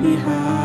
behind.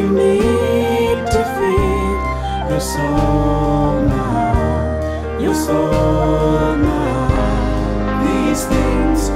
you need to feed your soul now, your soul now. These things